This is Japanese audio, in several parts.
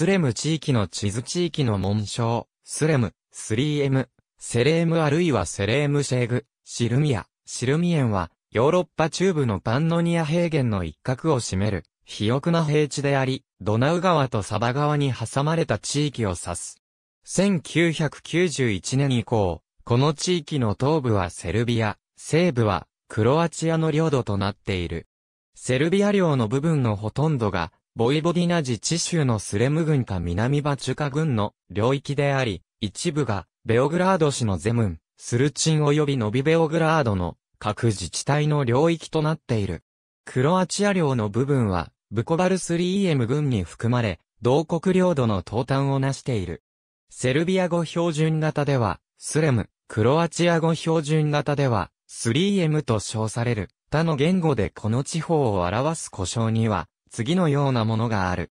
スレム地域の地図地域の紋章、スレム、3M、セレームあるいはセレームシェーグ、シルミア、シルミエンは、ヨーロッパ中部のパンノニア平原の一角を占める、肥沃な平地であり、ドナウ川とサバ川に挟まれた地域を指す。1991年以降、この地域の東部はセルビア、西部はクロアチアの領土となっている。セルビア領の部分のほとんどが、ボイボディナ自治州のスレム郡か南バチュカ郡の領域であり、一部が、ベオグラード市のゼムン、スルチン及びノビベオグラードの各自治体の領域となっている。クロアチア領の部分は、ブコバル 3M 郡に含まれ、同国領土の東端を成している。セルビア語標準型では、スレム、クロアチア語標準型では、3M と称される。他の言語でこの地方を表す故障には、次のようなものがある。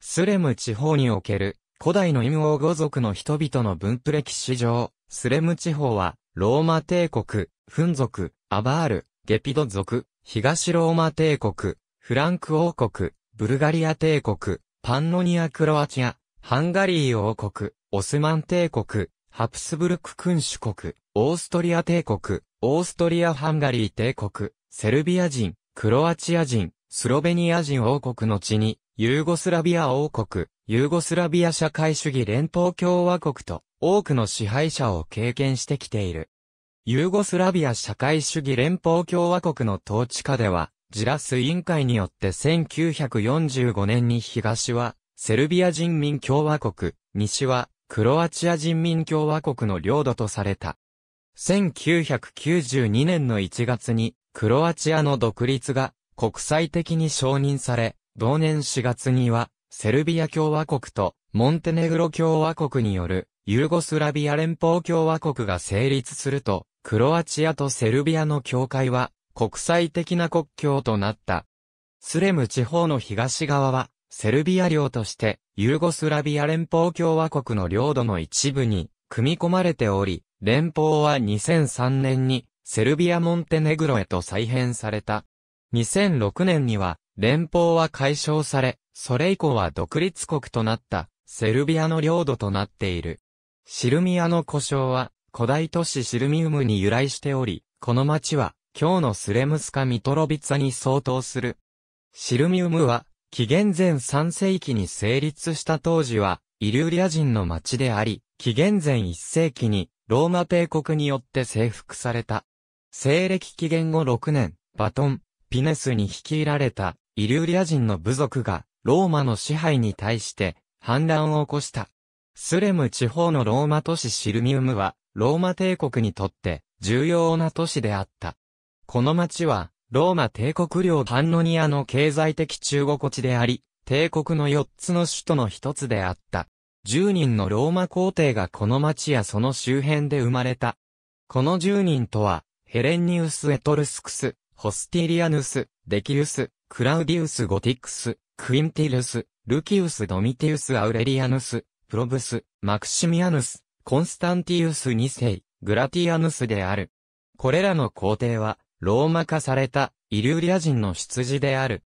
スレム地方における、古代のイムオ語族の人々の分布歴史上、スレム地方は、ローマ帝国、フン族、アバール、ゲピド族、東ローマ帝国、フランク王国、ブルガリア帝国、パンノニアクロアチア、ハンガリー王国、オスマン帝国、ハプスブルク君主国、オーストリア帝国、オーストリア・ハンガリー帝国、セルビア人、クロアチア人、スロベニア人王国の地に、ユーゴスラビア王国、ユーゴスラビア社会主義連邦共和国と、多くの支配者を経験してきている。ユーゴスラビア社会主義連邦共和国の統治下では、ジラス委員会によって1945年に東は、セルビア人民共和国、西は、クロアチア人民共和国の領土とされた。1992年の1月に、クロアチアの独立が国際的に承認され、同年4月には、セルビア共和国とモンテネグロ共和国によるユーゴスラビア連邦共和国が成立すると、クロアチアとセルビアの境界は国際的な国境となった。スレム地方の東側は、セルビア領として、ユーゴスラビア連邦共和国の領土の一部に、組み込まれており、連邦は2003年にセルビア・モンテネグロへと再編された。2006年には連邦は解消され、それ以降は独立国となったセルビアの領土となっている。シルミアの故障は古代都市シルミウムに由来しており、この町は今日のスレムスカ・ミトロビツァに相当する。シルミウムは紀元前3世紀に成立した当時はイリューリア人の町であり、紀元前1世紀にローマ帝国によって征服された。西暦紀元後6年、バトン、ピネスに率いられたイリューリア人の部族がローマの支配に対して反乱を起こした。スレム地方のローマ都市シルミウムはローマ帝国にとって重要な都市であった。この町はローマ帝国領パンノニアの経済的中核地であり、帝国の4つの首都の一つであった。10人のローマ皇帝がこの町やその周辺で生まれた。この10人とは、ヘレンニウス・エトルスクス、ホスティリアヌス、デキウス、クラウディウス・ゴティクス、クインティルス、ルキウス・ドミティウス・アウレリアヌス、プロブス、マクシミアヌス、コンスタンティウス2世、グラティアヌスである。これらの皇帝は、ローマ化された、イリューリア人の出自である。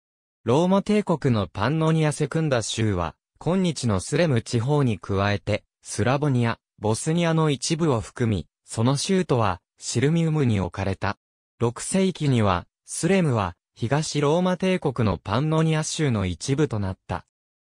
ローマ帝国のパンノニアセクンダ州は、今日のスレム地方に加えて、スラボニア、ボスニアの一部を含み、その州都は、シルミウムに置かれた。6世紀には、スレムは、東ローマ帝国のパンノニア州の一部となった。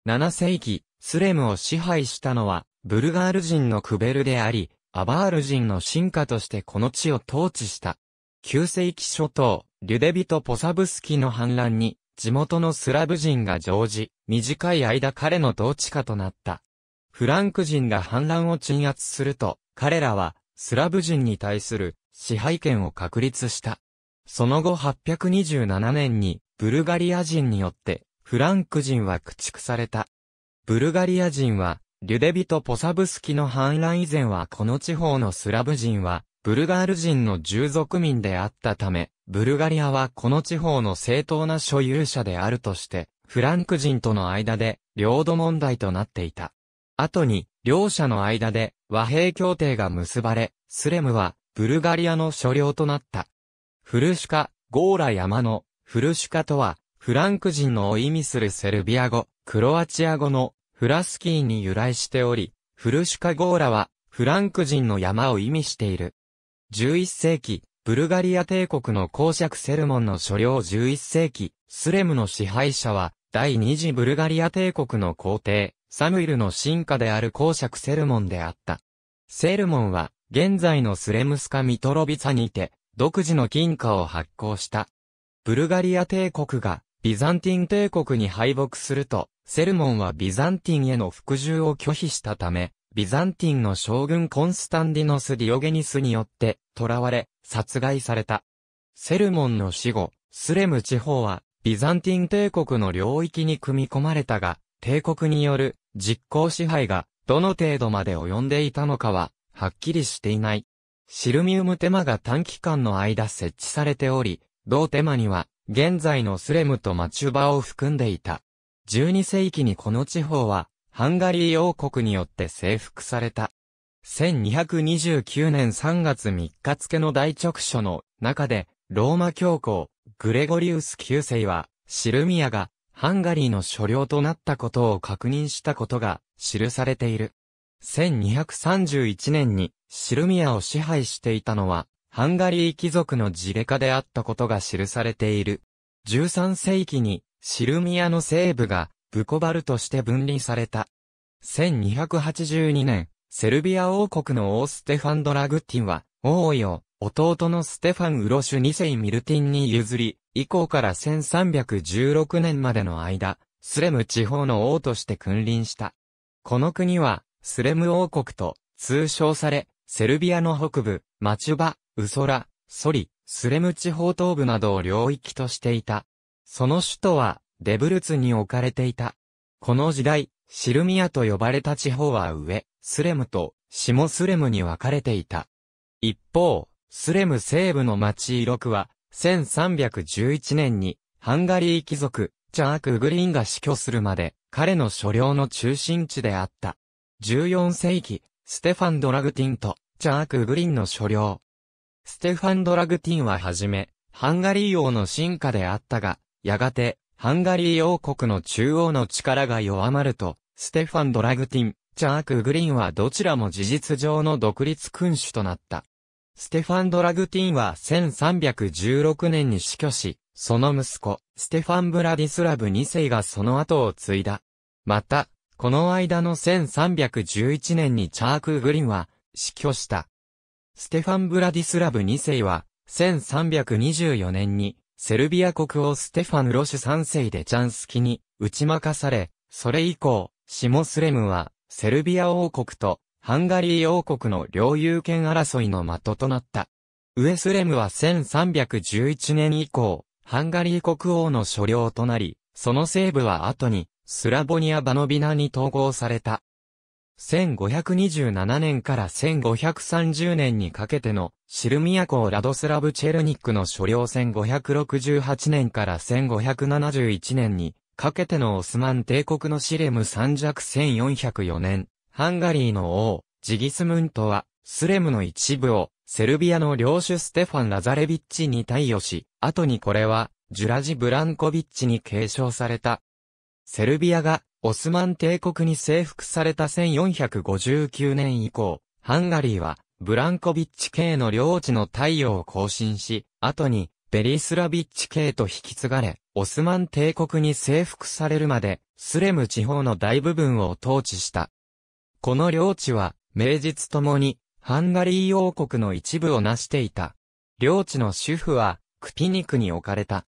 7世紀、スレムを支配したのは、ブルガール人のクベルであり、アバール人の進化としてこの地を統治した。9世紀初頭、リュデビト・ポサブスキの反乱に、地元のスラブ人が乗じ、短い間彼の統治下となった。フランク人が反乱を鎮圧すると、彼らは、スラブ人に対する支配権を確立した。その後827年に、ブルガリア人によって、フランク人は駆逐された。ブルガリア人は、リュデビト・ポサブスキの反乱以前はこの地方のスラブ人は、ブルガール人の従属民であったため、ブルガリアはこの地方の正当な所有者であるとして、フランク人との間で領土問題となっていた。後に、両者の間で和平協定が結ばれ、スレムはブルガリアの所領となった。フルシュカ、ゴーラ山のフルシュカとは、フランク人のを意味するセルビア語、クロアチア語のフラスキーに由来しており、フルシュカゴーラは、フランク人の山を意味している。11世紀、ブルガリア帝国の公爵セルモンの所領11世紀、スレムの支配者は、第二次ブルガリア帝国の皇帝、サムイルの進化である公爵セルモンであった。セルモンは、現在のスレムスカ・ミトロビツァにて、独自の金貨を発行した。ブルガリア帝国が、ビザンティン帝国に敗北すると、セルモンはビザンティンへの服従を拒否したため、ビザンティンの将軍コンスタンディノス・ディオゲニスによって囚われ、殺害された。セルモンの死後、スレム地方はビザンティン帝国の領域に組み込まれたが、帝国による実行支配がどの程度まで及んでいたのかは、はっきりしていない。シルミウムテマが短期間の間設置されており、同テマには、現在のスレムとマチュバを含んでいた。12世紀にこの地方は、ハンガリー王国によって征服された。1229年3月3日付の大直書の中で、ローマ教皇、グレゴリウス9世は、シルミアが、ハンガリーの所領となったことを確認したことが、記されている。1231年に、シルミアを支配していたのは、ハンガリー貴族のジレカであったことが記されている。13世紀に、シルミアの西部が、ブコバルとして分離された。1282年、セルビア王国のオーステファン・ドラグティンは、王よ、弟のステファン・ウロシュ2世ミルティンに譲り、以降から1316年までの間、スレム地方の王として君臨した。この国は、スレム王国と通称され、セルビアの北部、マチュバ、ウソラ、ソリ、スレム地方東部などを領域としていた。その首都は、デブルツに置かれていた。この時代、シルミアと呼ばれた地方は上、スレムと、下スレムに分かれていた。一方、スレム西部の町イロクは、1311年に、ハンガリー貴族、チャーク・グリーンが死去するまで、彼の所領の中心地であった。14世紀、ステファン・ドラグティンと、チャーク・グリーンの所領。ステファン・ドラグティンははじめ、ハンガリー王の進化であったが、やがて、ハンガリー王国の中央の力が弱まると、ステファン・ドラグティン、チャーク・グリーンはどちらも事実上の独立君主となった。ステファン・ドラグティンは1316年に死去し、その息子、ステファン・ブラディスラブ2世がその後を継いだ。また、この間の1311年にチャーク・グリンは死去した。ステファン・ブラディスラブ2世は、1324年に、セルビア国王ステファン・ロシュ3世でチャンスキに打ち負かされ、それ以降、シモスレムは、セルビア王国とハンガリー王国の領有権争いの的となった。ウエスレムは1311年以降、ハンガリー国王の所領となり、その西部は後に、スラボニア・バノビナに統合された。1527年から1530年にかけてのシルミア公ラドスラブ・チェルニックの所領1568年から1571年にかけてのオスマン帝国のシレム三弱1404年ハンガリーの王、ジギスムントは、スレムの一部を、セルビアの領主ステファン・ラザレビッチに貸与し、後にこれは、ジュラジ・ブランコビッチに継承された。セルビアが、オスマン帝国に征服された1459年以降、ハンガリーは、ブランコビッチ系の領地の貸与を更新し、後に、ベリスラビッチ系と引き継がれ、オスマン帝国に征服されるまで、スレム地方の大部分を統治した。この領地は、名実ともに、ハンガリー王国の一部を成していた。領地の主婦は、クピニクに置かれた。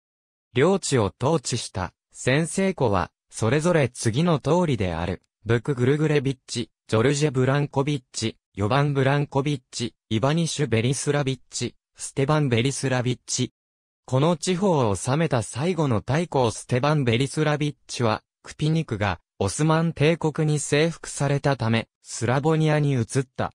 領地を統治した、先生子は、それぞれ次の通りである。ブク・グルグレビッチ、ジョルジェ・ブランコビッチ、ヨバン・ブランコビッチ、イバニシュ・ベリスラビッチ、ステバン・ベリスラビッチ。この地方を治めた最後の大公ステバン・ベリスラビッチは、クピニクがオスマン帝国に征服されたため、スラボニアに移った。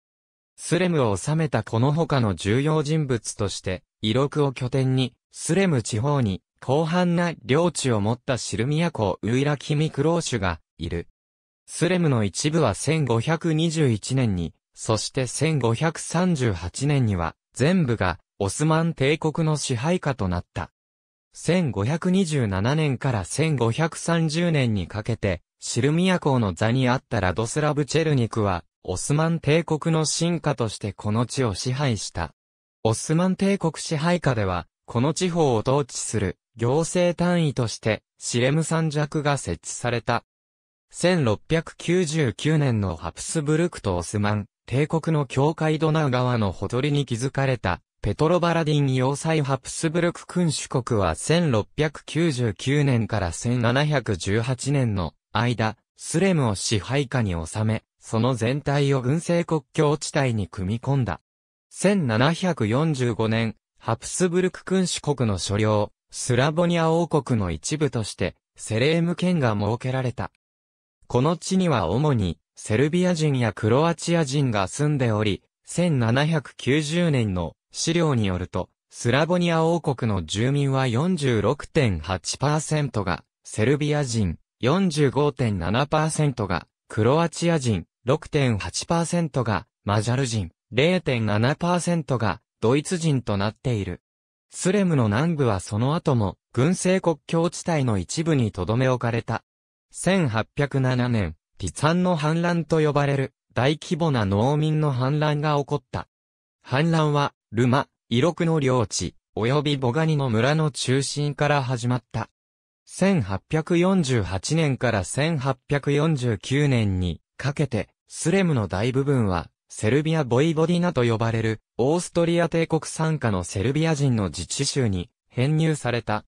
スレムを治めたこの他の重要人物として、イロクを拠点に、スレム地方に、広範な領地を持ったシルミア公ウイラキミクローシュが、いる。スレムの一部は1521年に、そして1538年には、全部が、オスマン帝国の支配下となった。1527年から1530年にかけて、シルミア公の座にあったラドスラブ・チェルニクは、オスマン帝国の進化としてこの地を支配した。オスマン帝国支配下では、この地方を統治する行政単位として、シレム三弱が設置された。1699年のハプスブルクとオスマン、帝国の境界ドナウ川のほとりに築かれた、ペトロバラディン要塞ハプスブルク君主国は1699年から1718年の間、スレムを支配下に収め、その全体を軍政国境地帯に組み込んだ。1745年、ハプスブルク君主国の所領、スラボニア王国の一部として、セレーム県が設けられた。この地には主に、セルビア人やクロアチア人が住んでおり、1790年の資料によると、スラボニア王国の住民は46.8%が、セルビア人、45.7%が、クロアチア人、6.8%が、マジャル人、0.7%が、ドイツ人となっている。スレムの南部はその後も、軍政国境地帯の一部に留め置かれた。1807年、ティツァンの反乱と呼ばれる、大規模な農民の反乱が起こった。反乱は、ルマ、イロクの領地、及びボガニの村の中心から始まった。1848年から1849年にかけて、スレムの大部分は、セルビア・ボイボディナと呼ばれる、オーストリア帝国参加のセルビア人の自治州に編入された。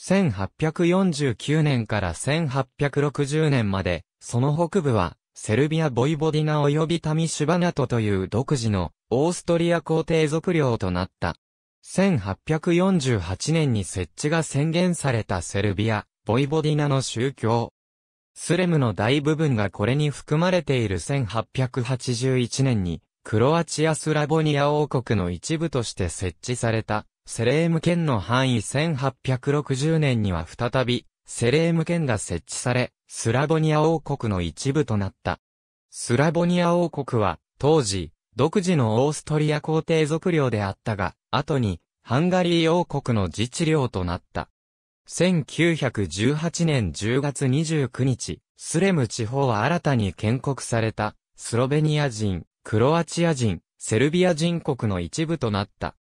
1849年から1860年まで、その北部は、セルビア・ボイボディナ及びタミシュバナトという独自のオーストリア皇帝族領となった。1848年に設置が宣言されたセルビア、ボイボディナの宗教。スレムの大部分がこれに含まれている1881年に、クロアチアスラボニア王国の一部として設置された、セレーム県の範囲1860年には再び、セレーム県が設置され、スラボニア王国の一部となった。スラボニア王国は、当時、独自のオーストリア皇帝族領であったが、後に、ハンガリー王国の自治領となった。1918年10月29日、スレム地方は新たに建国された、スロベニア人、クロアチア人、セルビア人国の一部となった。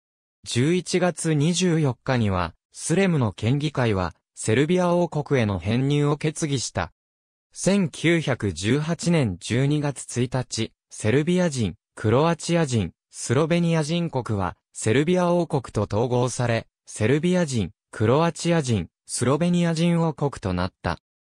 11月24日には、スレムの県議会は、セルビア王国への編入を決議した。1918年12月1日、セルビア人、クロアチア人、スロベニア人国は、セルビア王国と統合され、セルビア人、クロアチア人、スロベニア人王国となった。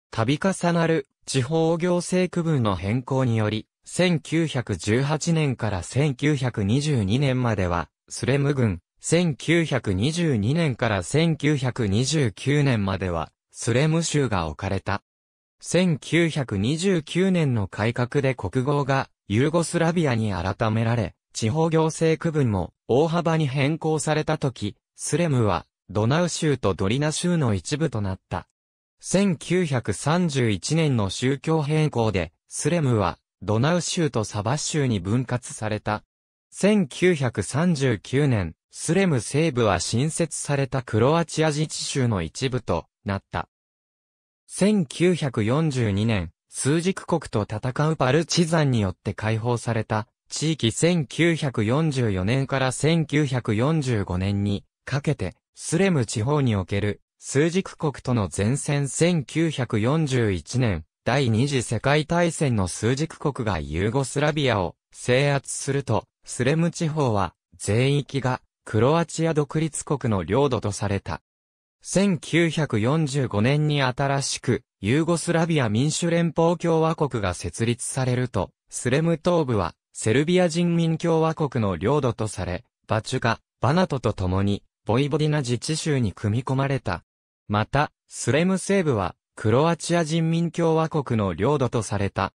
度重なる地方行政区分の変更により、1918年から1922年までは、スレム郡、1922年から1929年までは、スレム州が置かれた。1929年の改革で国号がユーゴスラビアに改められ、地方行政区分も大幅に変更されたとき、スレムはドナウ州とドリナ州の一部となった。1931年の宗教変更で、スレムはドナウ州とサバ州に分割された。1939年、スレム西部は新設されたクロアチア自治州の一部となった。1942年、数軸国と戦うパルチザンによって解放された地域1944年から1945年にかけてスレム地方における数軸国との前線1941年第二次世界大戦の数軸国がユーゴスラビアを制圧するとスレム地方は全域がクロアチア独立国の領土とされた。1945年に新しく、ユーゴスラビア民主連邦共和国が設立されると、スレム東部は、セルビア人民共和国の領土とされ、バチュカ、バナトと共に、ボイボディナ自治州に組み込まれた。また、スレム西部は、クロアチア人民共和国の領土とされた。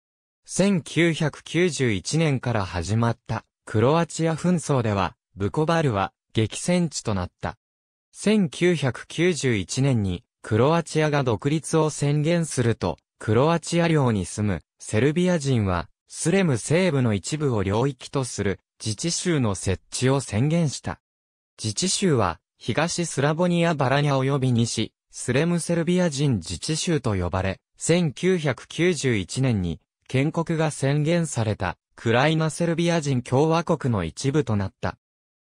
1991年から始まった、クロアチア紛争では、ブコバルは、激戦地となった。1991年にクロアチアが独立を宣言すると、クロアチア領に住むセルビア人は、スレム西部の一部を領域とする自治州の設置を宣言した。自治州は、東スラボニア・バラニャ及び西、スレムセルビア人自治州と呼ばれ、1991年に建国が宣言されたクライナセルビア人共和国の一部となった。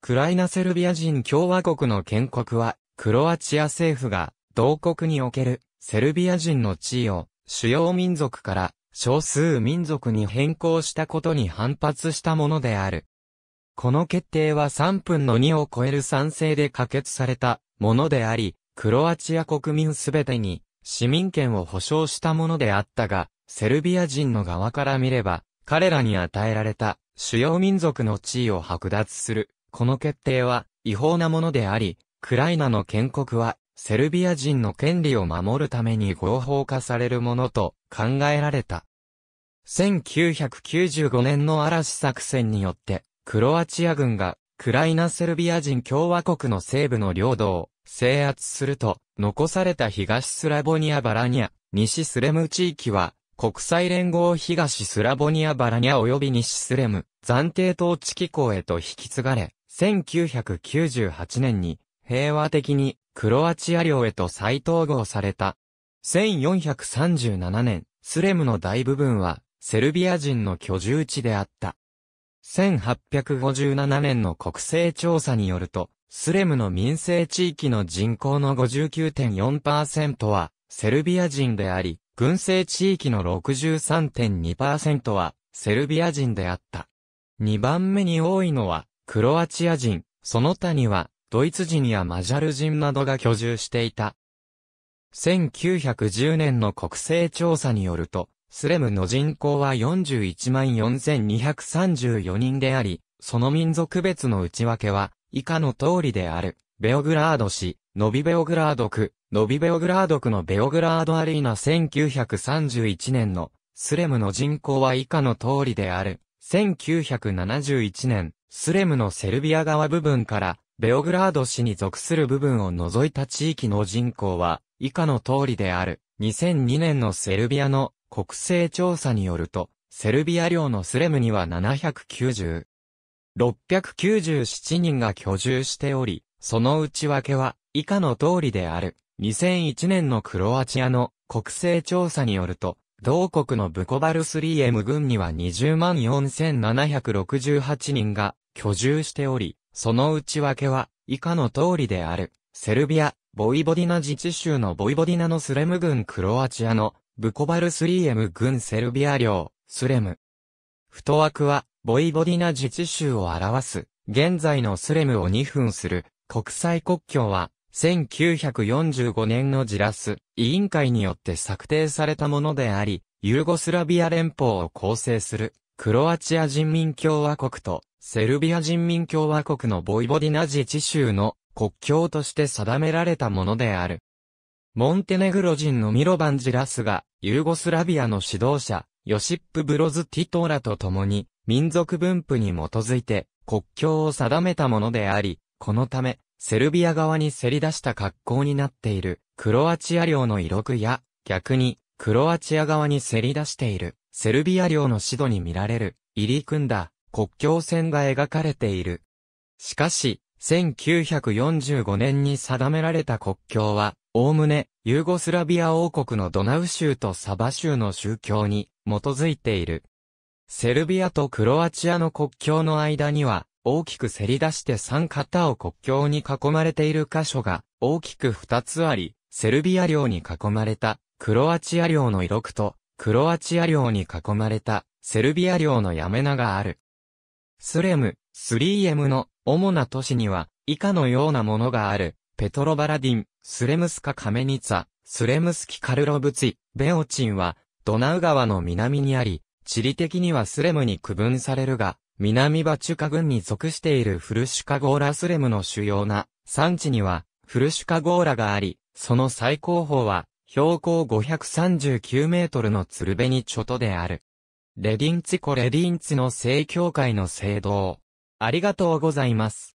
クライナセルビア人共和国の建国は、クロアチア政府が同国におけるセルビア人の地位を主要民族から少数民族に変更したことに反発したものである。この決定は3分の2を超える賛成で可決されたものであり、クロアチア国民すべてに市民権を保障したものであったが、セルビア人の側から見れば、彼らに与えられた主要民族の地位を剥奪する、この決定は違法なものであり、クライナの建国は、セルビア人の権利を守るために合法化されるものと考えられた。1995年の嵐作戦によって、クロアチア軍が、クライナセルビア人共和国の西部の領土を制圧すると、残された東スラボニア・バラニア、西スレム地域は、国際連合東スラボニア・バラニア及び西スレム、暫定統治機構へと引き継がれ、1998年に、平和的に、クロアチア領へと再統合された。1437年、スレムの大部分は、セルビア人の居住地であった。1857年の国勢調査によると、スレムの民生地域の人口の59.4%はセルビア人であり、軍政地域の63.2%はセルビア人であった。2番目に多いのはクロアチア人、その他にはドイツ人やマジャル人などが居住していた。1910年の国勢調査によると、スレムの人口は41万4234人であり、その民族別の内訳は以下の通りである。ベオグラード市、ノビベオグラード区、ノビベオグラード区のベオグラードアリーナ1931年のスレムの人口は以下の通りである。1971年、スレムのセルビア側部分からベオグラード市に属する部分を除いた地域の人口は以下の通りである。2002年のセルビアの国勢調査によると、セルビア領のスレムには790、697人が居住しており、その内訳は以下の通りである。2001年のクロアチアの国勢調査によると、同国のブコバル 3M 軍には20万4768人が居住しており、その内訳は以下の通りである。セルビア、ボイボディナ自治州のボイボディナのスレム軍クロアチアのブコバル 3M 軍セルビア領、スレム。太枠は、ボイボディナ自治州を表す、現在のスレムを2分する、国際国境は、1945年のジラス委員会によって策定されたものであり、ユーゴスラビア連邦を構成する、クロアチア人民共和国と、セルビア人民共和国のボイボディナ自治州の国境として定められたものである。モンテネグロ人のミロバンジラスが、ユーゴスラビアの指導者、ヨシップ・ブロズ・ティトーラと共に、民族分布に基づいて、国境を定めたものであり、このため、セルビア側にせり出した格好になっている、クロアチア領の遺録や、逆に、クロアチア側にせり出している、セルビア領の指導に見られる、入り組んだ、国境線が描かれている。しかし、1945年に定められた国境は、おおむね、ユーゴスラビア王国のドナウ州とサバ州の宗教に基づいている。セルビアとクロアチアの国境の間には、大きくせり出して3型を国境に囲まれている箇所が大きく2つあり、セルビア領に囲まれたクロアチア領のイロクと、クロアチア領に囲まれたセルビア領のヤメナがある。スレム、3M の主な都市には以下のようなものがある。ペトロバラディン、スレムスカカメニツァ、スレムスキカルロブツィ、ベオチンは、ドナウ川の南にあり、地理的にはスレムに区分されるが、南バチュカ郡に属しているフルシュカゴーラスレムの主要な産地には、フルシュカゴーラがあり、その最高峰は、標高539メートルのツルベニチョトである。レディンツィコレディンツの正教会の聖堂。ありがとうございます。